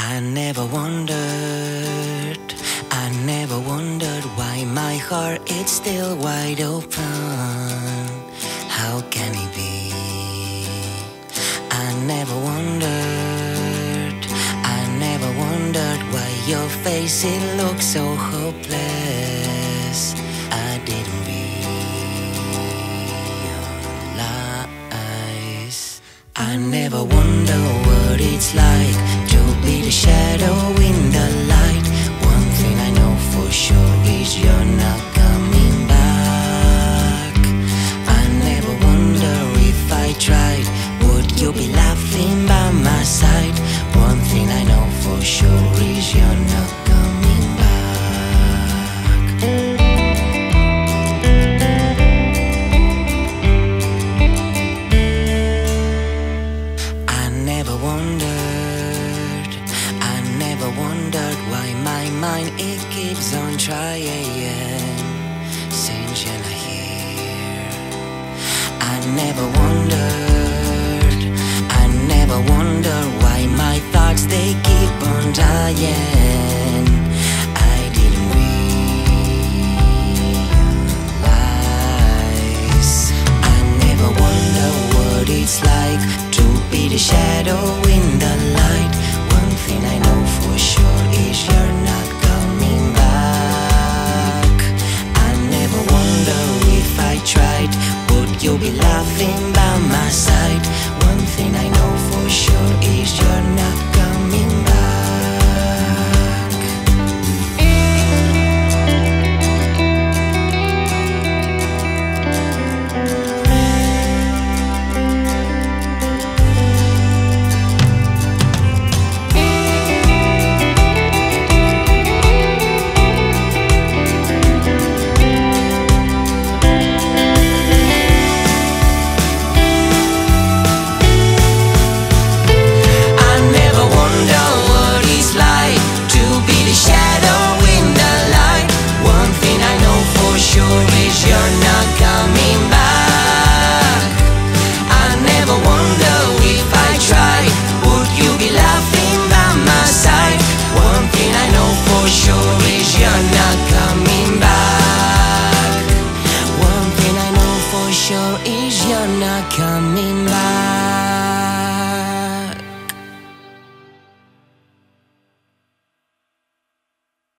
I never wondered, I never wondered why my heart is still wide open. How can it be? I never wondered, I never wondered why your face it looks so hopeless. I never wonder what it's like to be the shadow wondered, I never wondered why my mind it keeps on trying since you're not here. I never wondered, by my side. sure is you're not coming back